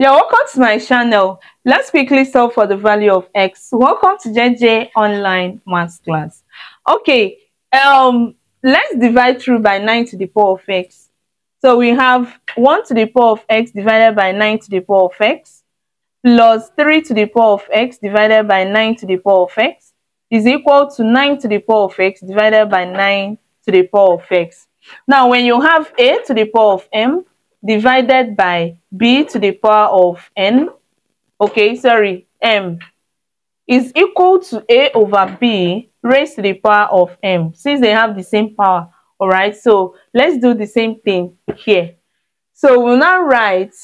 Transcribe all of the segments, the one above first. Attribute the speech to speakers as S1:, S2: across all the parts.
S1: You're welcome to my channel. Let's quickly solve for the value of x. Welcome to JJ Online Maths class. Okay, um, let's divide through by 9 to the power of x. So we have 1 to the power of x divided by 9 to the power of x plus 3 to the power of x divided by 9 to the power of x is equal to 9 to the power of x divided by 9 to the power of x. Now, when you have a to the power of m divided by b to the power of n, okay, sorry, m, is equal to a over b raised to the power of m, since they have the same power, all right? So let's do the same thing here. So we'll now write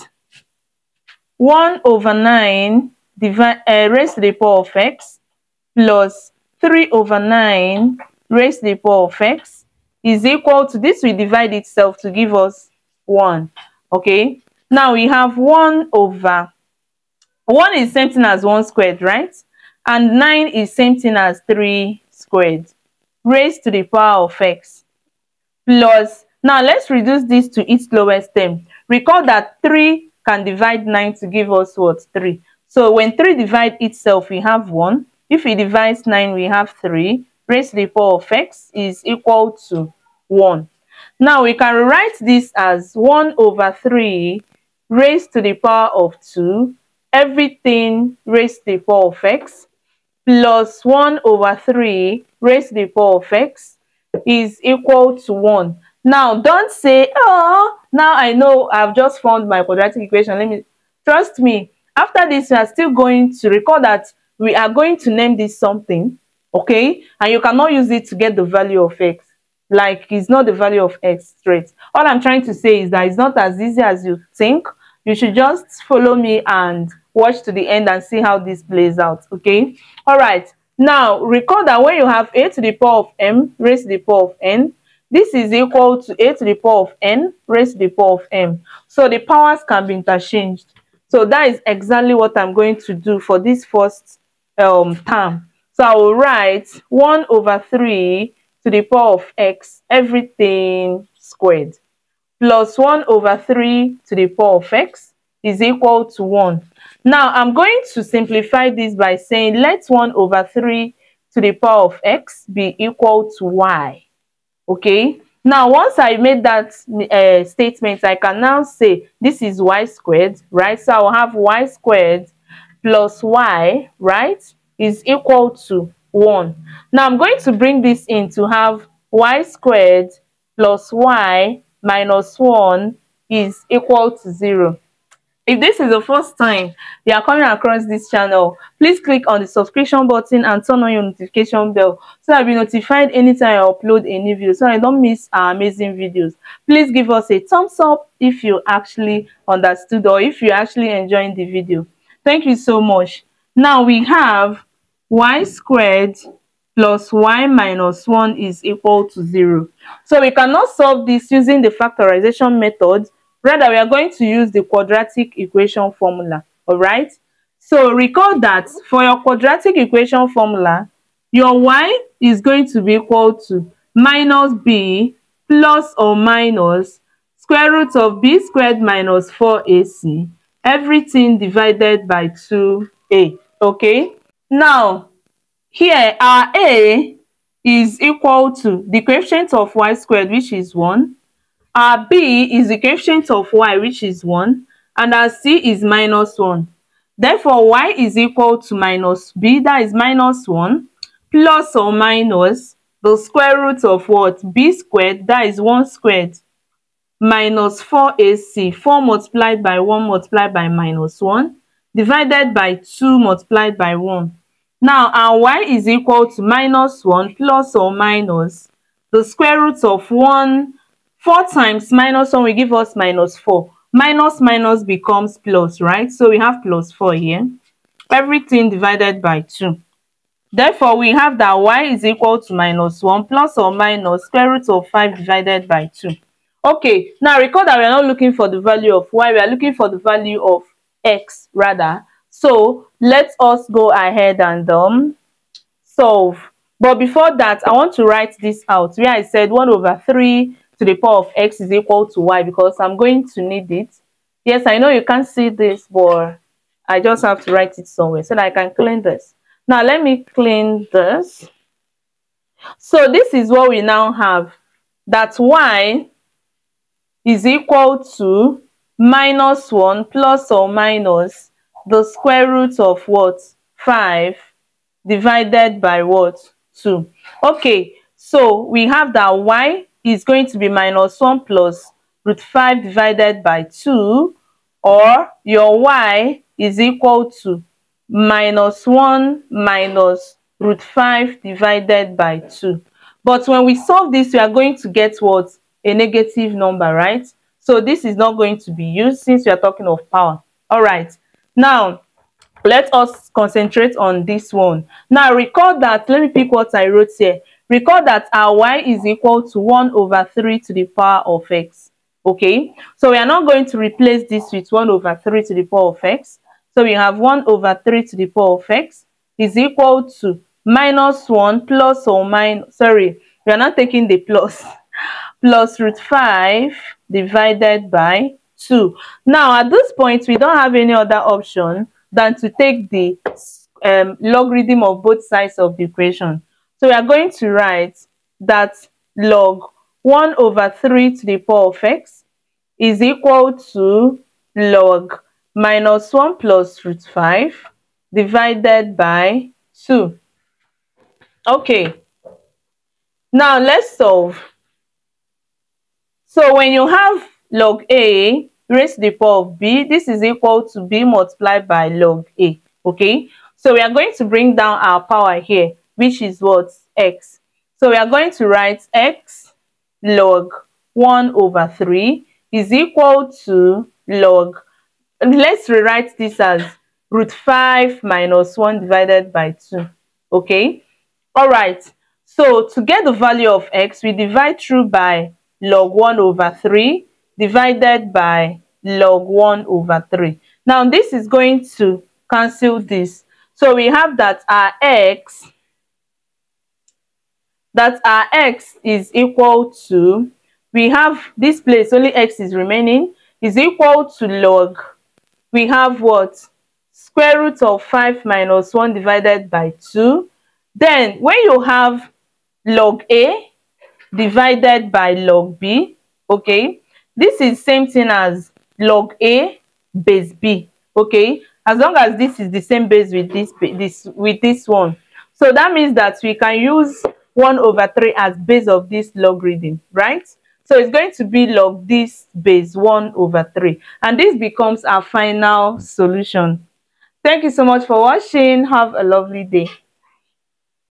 S1: 1 over 9 divide, uh, raised to the power of x plus 3 over 9 raised to the power of x is equal to, this will divide itself to give us 1. Okay, now we have 1 over, 1 is same thing as 1 squared, right? And 9 is same thing as 3 squared raised to the power of x plus, now let's reduce this to its lowest term. Recall that 3 can divide 9 to give us what? 3. So when 3 divide itself, we have 1. If we divide 9, we have 3. Raised to the power of x is equal to 1. Now we can rewrite this as 1 over 3 raised to the power of 2, everything raised to the power of x, plus 1 over 3 raised to the power of x is equal to 1. Now, don't say, oh, now I know I've just found my quadratic equation. Let me, trust me, after this, we are still going to recall that we are going to name this something, okay? And you cannot use it to get the value of x like it's not the value of x straight. All i'm trying to say is that it's not as easy as you think. You should just follow me and watch to the end and see how this plays out okay? All right. Now recall that when you have a to the power of m raised to the power of n this is equal to a to the power of n raised to the power of m. So the powers can be interchanged. So that is exactly what i'm going to do for this first um term. So i will write 1 over 3 to the power of x, everything squared, plus 1 over 3 to the power of x is equal to 1. Now, I'm going to simplify this by saying let 1 over 3 to the power of x be equal to y. Okay? Now, once I made that uh, statement, I can now say this is y squared, right? So I'll have y squared plus y, right, is equal to 1. Now I'm going to bring this in to have y squared plus y minus 1 is equal to 0. If this is the first time you are coming across this channel, please click on the subscription button and turn on your notification bell so I'll be notified anytime I upload a new video so I don't miss our amazing videos. Please give us a thumbs up if you actually understood or if you actually enjoying the video. Thank you so much. Now we have y squared plus y minus 1 is equal to 0. So we cannot solve this using the factorization method. Rather, we are going to use the quadratic equation formula. Alright? So recall that for your quadratic equation formula, your y is going to be equal to minus b plus or minus square root of b squared minus 4ac, everything divided by 2a. Okay? Now, here our a is equal to the coefficient of y squared, which is 1. Our b is the coefficient of y, which is 1. And our c is minus 1. Therefore, y is equal to minus b, that is minus 1, plus or minus the square root of what? b squared, that is 1 squared, minus 4ac, 4 multiplied by 1 multiplied by minus 1, divided by 2 multiplied by 1. Now, our y is equal to minus 1 plus or minus the square root of 1. 4 times minus 1 will give us minus 4. Minus minus becomes plus, right? So we have plus 4 here. Everything divided by 2. Therefore, we have that y is equal to minus 1 plus or minus square root of 5 divided by 2. Okay, now recall that we are not looking for the value of y, we are looking for the value of x rather. So let us go ahead and um, solve. But before that, I want to write this out where I said 1 over 3 to the power of x is equal to y because I'm going to need it. Yes, I know you can't see this, but I just have to write it somewhere so that I can clean this. Now, let me clean this. So this is what we now have. That y is equal to minus 1 plus or minus the square root of what? 5 divided by what? 2. Okay, so we have that y is going to be minus 1 plus root 5 divided by 2 or your y is equal to minus 1 minus root 5 divided by 2. But when we solve this, we are going to get what? A negative number, right? So this is not going to be used since we are talking of power. All right. Now, let us concentrate on this one. Now, recall that, let me pick what I wrote here. Recall that our y is equal to 1 over 3 to the power of x. Okay, so we are not going to replace this with 1 over 3 to the power of x. So we have 1 over 3 to the power of x is equal to minus 1 plus or minus, sorry, we are not taking the plus, plus root 5 divided by 2. Now, at this point, we don't have any other option than to take the um, logarithm of both sides of the equation. So we are going to write that log 1 over 3 to the power of x is equal to log minus 1 plus root 5 divided by 2. Okay, now let's solve. So when you have log a raised to the power of b, this is equal to b multiplied by log a. Okay, so we are going to bring down our power here which is what? x. So we are going to write x log 1 over 3 is equal to log, let's rewrite this as root 5 minus 1 divided by 2. Okay? All right. So to get the value of x, we divide through by log 1 over 3 divided by log 1 over 3. Now this is going to cancel this. So we have that our x that our x is equal to, we have this place, only x is remaining, is equal to log, we have what? Square root of 5 minus 1 divided by 2. Then, when you have log a divided by log b, okay, this is same thing as log a base b, okay, as long as this is the same base with this, this with this one. So that means that we can use 1 over 3 as base of this logarithm, right? So it's going to be log this base 1 over 3. And this becomes our final solution. Thank you so much for watching. Have a lovely day.